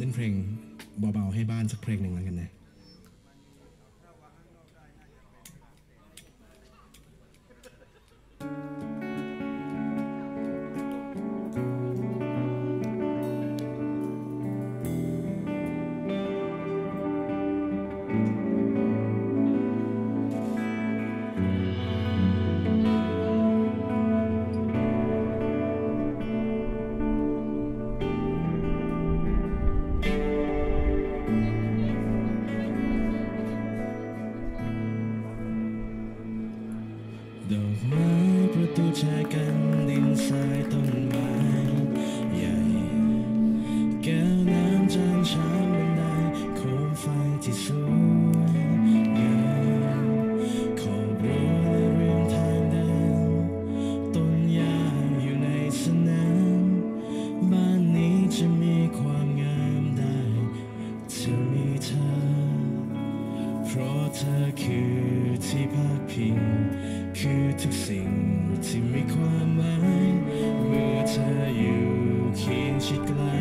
เล่นเพลงเบาๆให้บ้านสักเพลงหนึ่งแล้วกันนะ ดอกไม้ประตูแจกันดินทรายต้นไม้ใหญ่แก้วน้ำจานชามบันไดโคมไฟที่สวยงามขอบรั้วและเรียงทางเดินต้นหญ้าอยู่ในสนามบ้านนี้จะมีความงามได้เธอมีเธอ เพราะเธอคือที่พักพิง คือทุกสิ่งที่มีความหมายเมื่อเธออยู่เคียงชิดใกล้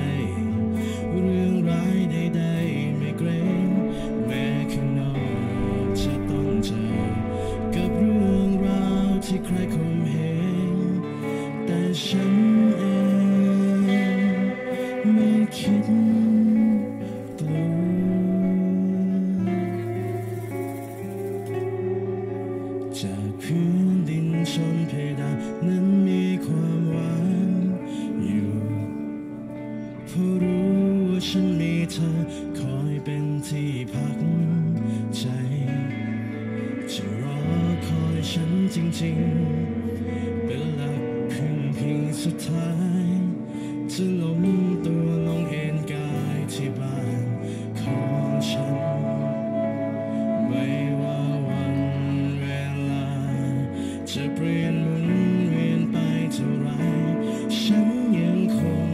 เรื่องร้ายใดๆไม่เกรงแม้ข้างนอกจะต้องเจอกับเรื่องราวที่ใครคมเหงแต่ฉันเองไม่คิด จริง เป็นหลักพึ่งพิงสุดท้ายจะล้มตัวลงเอ็นกายที่บ้านของฉัน ไม่ว่าวันเวลา จะเปลี่ยนหมุนเวียนไปเท่าไร ฉันยังคง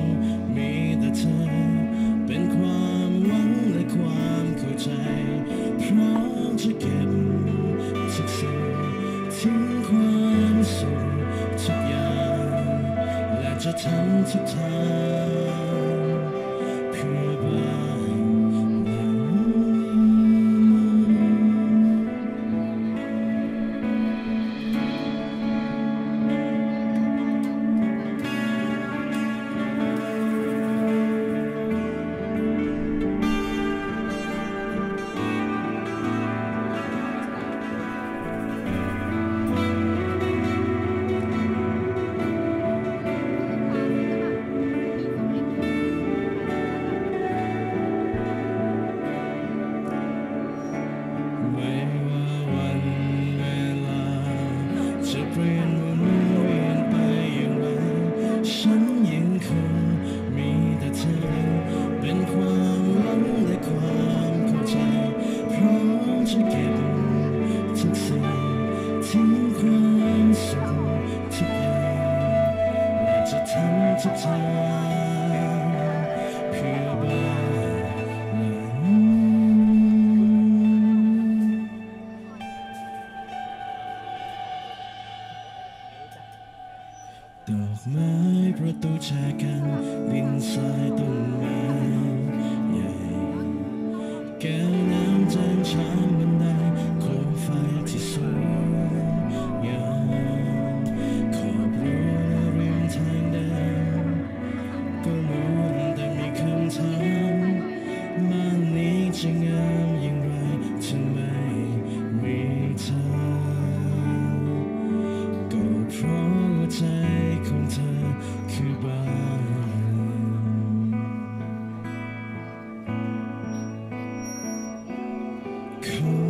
มีแต่เธอ เป็นความหวังและความเข้าใจ พร้อมจะเก็บทุกสิ่งที่ time to time. เปลี่ยนไปอย่างไร ฉันยังคงมีแต่เธอ เป็นความหวังและความเข้าใจ พร้อมจะเก็บทุกสิ่งทิ้งความสุขทุกงและจะทำทุกทา อกไม้ประตูแชร์กันดินสายต้นไม้ใหญ่แก้วน้ำจานชาม back.